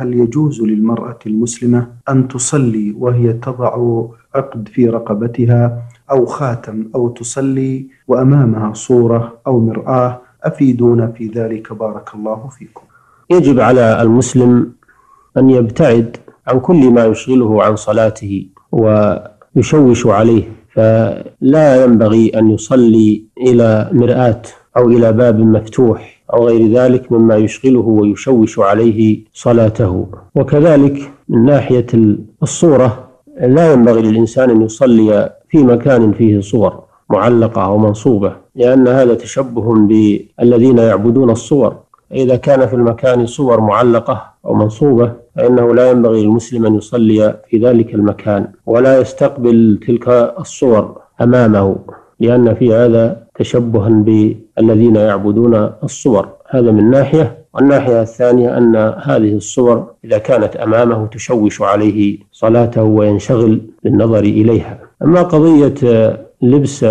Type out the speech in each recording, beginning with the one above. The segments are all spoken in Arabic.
هل يجوز للمرأة المسلمة أن تصلي وهي تضع عقد في رقبتها أو خاتم أو تصلي وأمامها صورة أو مرآة؟ أفيدونا في ذلك بارك الله فيكم. يجب على المسلم أن يبتعد عن كل ما يشغله عن صلاته ويشوش عليه فلا ينبغي أن يصلي إلى مرآة أو إلى باب مفتوح. أو غير ذلك مما يشغله ويشوش عليه صلاته. وكذلك من ناحية الصورة لا ينبغي للإنسان أن يصلي في مكان فيه صور معلقة أو منصوبة لأن هذا تشبه بالذين يعبدون الصور. إذا كان في المكان صور معلقة أو منصوبة فإنه لا ينبغي للمسلم أن يصلي في ذلك المكان ولا يستقبل تلك الصور أمامه لأن في هذا تشبها بالذين يعبدون الصور. هذا من ناحية. والناحية الثانية أن هذه الصور إذا كانت أمامه تشوش عليه صلاته وينشغل بالنظر إليها. أما قضية لبس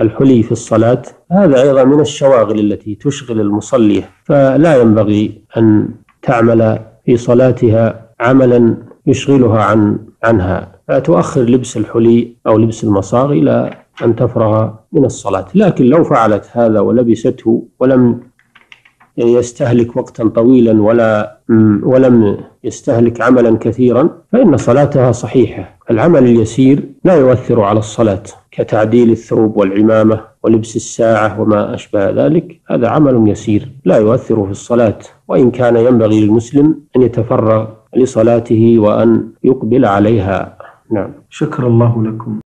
الحلي في الصلاة هذا أيضا من الشواغل التي تشغل المصلية فلا ينبغي أن تعمل في صلاتها عملا يشغلها عن عنها. فتؤخر لبس الحلي أو لبس المصاغ إلى أن تفرغ من الصلاة. لكن لو فعلت هذا ولبسته ولم يستهلك وقتا طويلا ولا ولم يستهلك عملا كثيرا فإن صلاتها صحيحة. العمل اليسير لا يؤثر على الصلاة كتعديل الثوب والعمامة ولبس الساعة وما أشبه ذلك. هذا عمل يسير لا يؤثر في الصلاة. وإن كان ينبغي للمسلم أن يتفرغ لصلاته وأن يقبل عليها. نعم. شكر الله لكم.